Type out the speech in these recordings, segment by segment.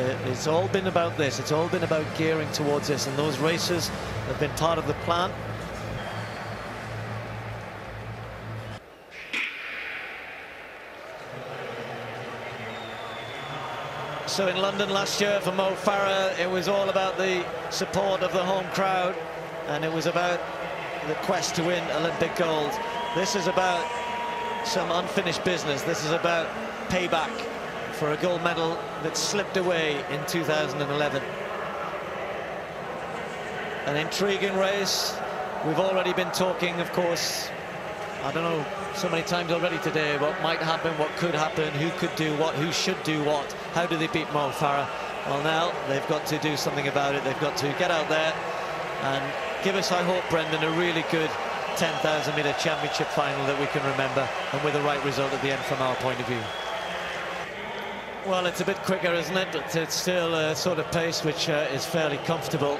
Uh, it's all been about this. It's all been about gearing towards this, and those races have been part of the plan. So in London last year for Mo Farah, it was all about the support of the home crowd, and it was about the quest to win Olympic gold. This is about some unfinished business. This is about payback for a gold medal that slipped away in 2011. An intriguing race. We've already been talking, of course, I don't know, so many times already today, what might happen, what could happen, who could do what, who should do what, how do they beat Mo Farah? Well, now they've got to do something about it. They've got to get out there and give us, I hope, Brendan, a really good 10,000 metre championship final that we can remember and with the right result at the end from our point of view. Well, it's a bit quicker, isn't it? But it's still a sort of pace which uh, is fairly comfortable.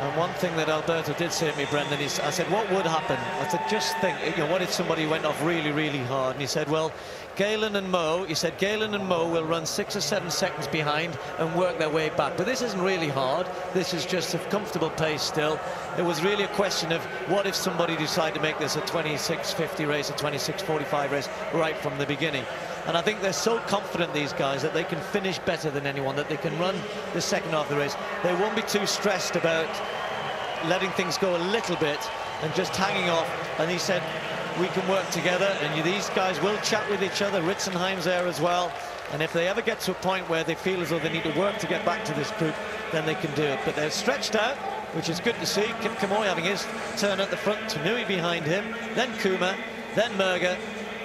And one thing that Alberto did say to me, Brendan, is I said, what would happen? I said, just think, you know, what if somebody went off really, really hard? And he said, well, Galen and Mo, he said, Galen and Mo will run six or seven seconds behind and work their way back. But this isn't really hard. This is just a comfortable pace still. It was really a question of what if somebody decided to make this a 26.50 race, a 26.45 race right from the beginning. And I think they're so confident, these guys, that they can finish better than anyone, that they can run the second half of the race. They won't be too stressed about letting things go a little bit and just hanging off. And he said, we can work together, and these guys will chat with each other. Ritzenhein's there as well. And if they ever get to a point where they feel as though they need to work to get back to this group, then they can do it. But they're stretched out, which is good to see. Kipkemoi having his turn at the front, Tanui behind him, then Kuma, then Merga,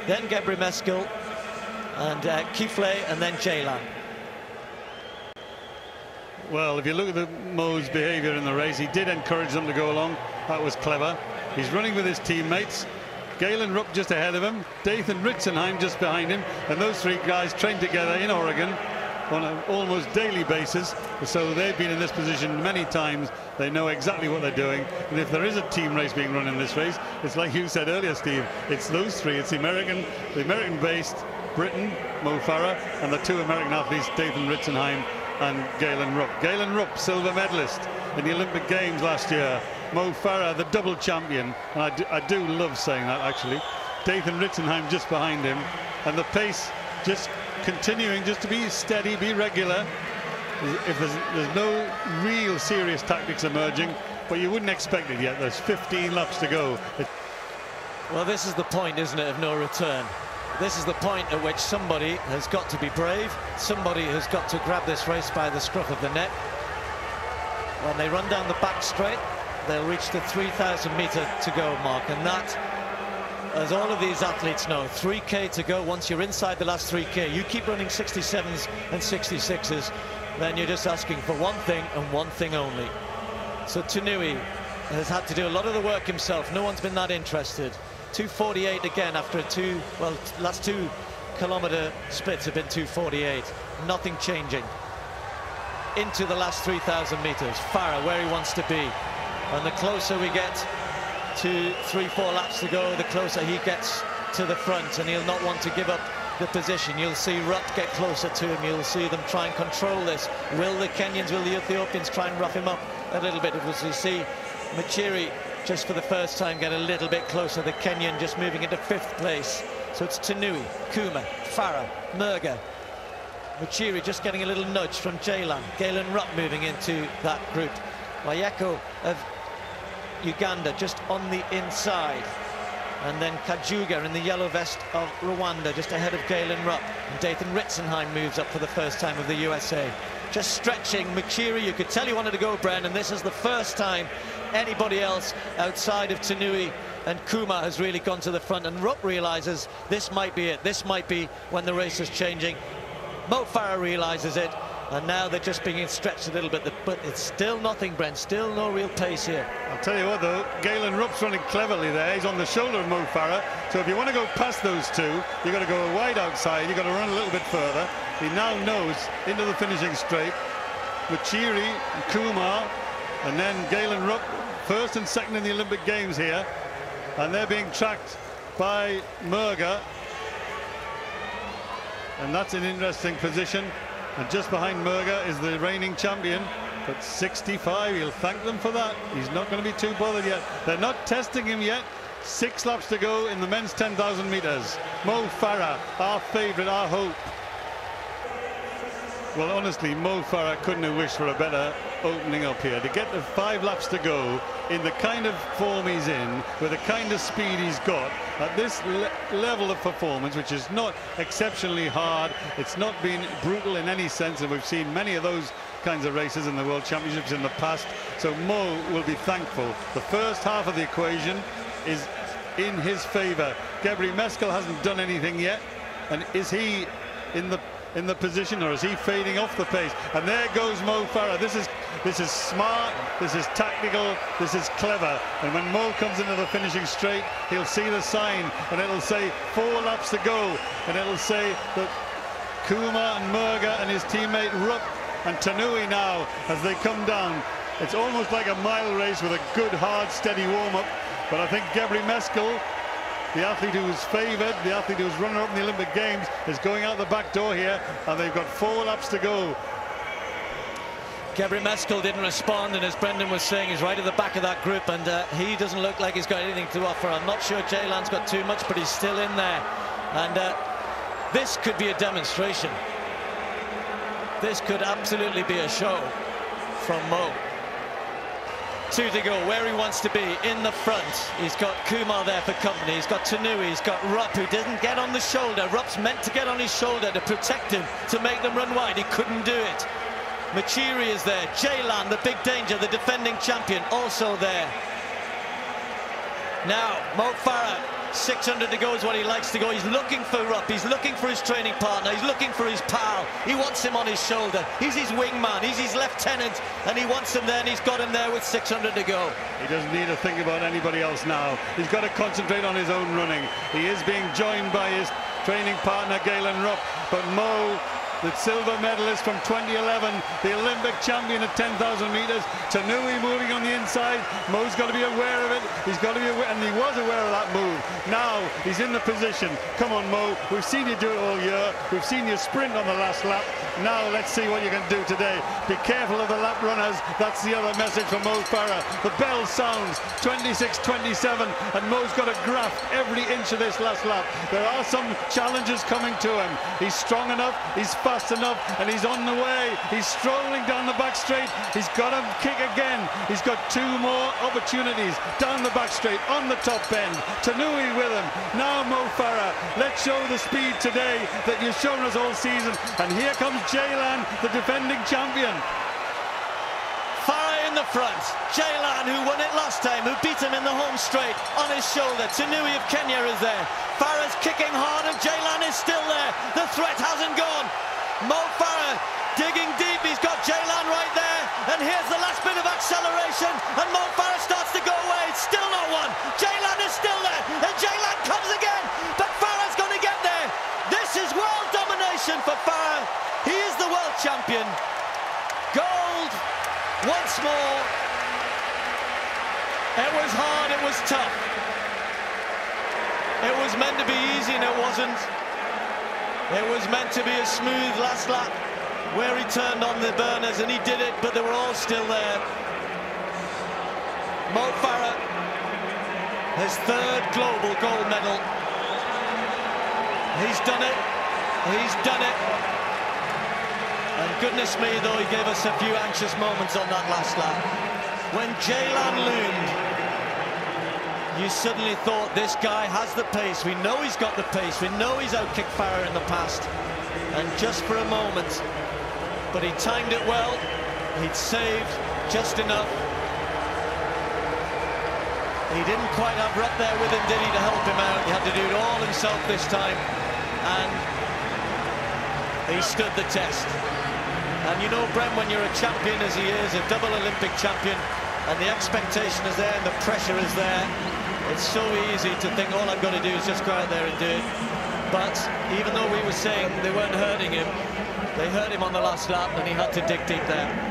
then Gebremeskel, and uh, Kifle, and then Jeilan. Well, if you look at the Mo's behaviour in the race, he did encourage them to go along. That was clever. He's running with his teammates. Galen Rupp just ahead of him. Dathan Ritzenhein just behind him. And those three guys trained together in Oregon on an almost daily basis. So they've been in this position many times. They know exactly what they're doing. And if there is a team race being run in this race, it's like you said earlier, Steve. It's those three. It's the American, the American-based Britain, Mo Farah, and the two American athletes, Dathan Ritzenhein and Galen Rupp. Galen Rupp, silver medalist in the Olympic Games last year. Mo Farah, the double champion. And I do, I do love saying that, actually. Dathan Ritzenhein just behind him. And the pace just continuing just to be steady, be regular. If there's, there's no real serious tactics emerging, but you wouldn't expect it yet. There's 15 laps to go. Well, this is the point, isn't it, of no return. This is the point at which somebody has got to be brave. Somebody has got to grab this race by the scruff of the neck. When they run down the back straight, they'll reach the 3,000 metre to go mark. And that, as all of these athletes know, 3K to go. Once you're inside the last 3K, you keep running 67s and 66s, then you're just asking for one thing and one thing only. So Tanui has had to do a lot of the work himself. No one's been that interested. 248 again after a two, well, last two kilometer splits have been 248. Nothing changing. Into the last 3,000 meters. Farah where he wants to be. And the closer we get to three, four laps to go, the closer he gets to the front and he'll not want to give up the position. You'll see Rupp get closer to him. You'll see them try and control this. Will the Kenyans, will the Ethiopians try and rough him up a little bit? As we see Muchiri just for the first time get a little bit closer. The Kenyan just moving into fifth place. So it's Tanui, Kuma, Farah, Merga. Muchiri just getting a little nudge from Jeilan. Galen Rupp moving into that group. Mayeko of Uganda just on the inside. And then Kajuga in the yellow vest of Rwanda just ahead of Galen Rupp. And Dathan Ritzenhein moves up for the first time of the USA. Just stretching Muchiri, you could tell he wanted to go, Brendan. This is the first time anybody else outside of Tanui and Kuma has really gone to the front. And Rupp realizes this might be it. This might be when the race is changing. Mo Farah realizes it. And now they're just being stretched a little bit. But it's still nothing Brent. Still no real pace here. I'll tell you what though. Galen Rupp's running cleverly there. He's on the shoulder of Mo Farah. So if you want to go past those two you've got to go wide outside. You've got to run a little bit further. He now knows into the finishing straight. Muchiri and Kuma and then Galen Rupp first and second in the Olympic Games here. And they're being tracked by Merga. And that's an interesting position. And just behind Merga is the reigning champion. But 65, he'll thank them for that. He's not going to be too bothered yet. They're not testing him yet. Six laps to go in the men's 10,000 metres. Mo Farah, our favourite, our hope. Well, honestly, Mo Farah couldn't have wished for a better opening up here. To get the five laps to go in the kind of form he's in, with the kind of speed he's got, at this le level of performance, which is not exceptionally hard, it's not been brutal in any sense, and we've seen many of those kinds of races in the World Championships in the past. So Mo will be thankful. The first half of the equation is in his favour. Gebremeskel hasn't done anything yet. And is he in the in the position or is he fading off the pace? And there goes Mo Farah. This is this is smart, this is tactical, this is clever. And when Mo comes into the finishing straight, he'll see the sign and it'll say four laps to go. And it'll say that Kuma and Merga and his teammate Rupp and Tanui now as they come down. It's almost like a mile race with a good, hard, steady warm-up. But I think Gebremeskel, the athlete who was favoured, the athlete who was runner-up in the Olympic Games, is going out the back door here, and they've got four laps to go. Gebremeskel didn't respond, and as Brendan was saying, he's right at the back of that group, and uh, he doesn't look like he's got anything to offer. I'm not sure Jeilan's got too much, but he's still in there. And uh, this could be a demonstration. This could absolutely be a show from Mo. Two to go, where he wants to be, in the front. He's got Kuma there for company. He's got Tanui. He's got Rupp, who doesn't get on the shoulder. Rupp's meant to get on his shoulder to protect him, to make them run wide. He couldn't do it. Muchiri is there. Jeilan, the big danger, the defending champion, also there. Now, Mo Farah 600 to go is what he likes to go. He's looking for Rupp. He's looking for his training partner. He's looking for his pal. He wants him on his shoulder. He's his wingman. He's his lieutenant. And he wants him there, and he's got him there with 600 to go. He doesn't need to think about anybody else now. He's got to concentrate on his own running. He is being joined by his training partner, Galen Rupp. But Mo the silver medalist from 2011, the Olympic champion at 10,000 metres. Tanui moving on the inside. Mo's got to be aware of it. He's got to be aware, and he was aware of that move. Now he's in the position. Come on, Mo. We've seen you do it all year. We've seen you sprint on the last lap. Now let's see what you can do today. Be careful of the lap runners. That's the other message from Mo Farah. The bell sounds 26-27, and Mo's got to graft every inch of this last lap. There are some challenges coming to him. He's strong enough. He's fast fast enough and he's on the way. He's strolling down the back straight. He's got to kick again. He's got two more opportunities down the back straight on the top end. Tanui with him. Now Mo Farah. Let's show the speed today that you've shown us all season. And here comes Jeilan, the defending champion Farah in the front. Jeilan, who won it last time, who beat him in the home straight, on his shoulder. Tanui of Kenya is there. Farah's kicking hard, and Jeilan is still there. The threat hasn't gone. Mo Farah acceleration. And Mo Farah starts to go away. It's still not one. Jeilan is still there. And Jeilan comes again. But Farah's going to get there. This is world domination for Farah. He is the world champion. Gold once more. It was hard. It was tough. It was meant to be easy and it wasn't. It was meant to be a smooth last lap where he turned on the burners and he did it, but they were all still there. Mo Farah, his third global gold medal. He's done it. He's done it. And goodness me, though, he gave us a few anxious moments on that last lap. When Jeilan loomed, you suddenly thought this guy has the pace. We know he's got the pace. We know he's outkicked Farah in the past. And just for a moment, but he timed it well. He'd saved just enough. He didn't quite have Rupp there with him, did he, to help him out. He had to do it all himself this time. And he stood the test. And you know, Brem, when you're a champion as he is, a double Olympic champion, and the expectation is there and the pressure is there, it's so easy to think all I've got to do is just go out there and do it. But even though we were saying they weren't hurting him, they hurt him on the last lap and he had to dig deep there.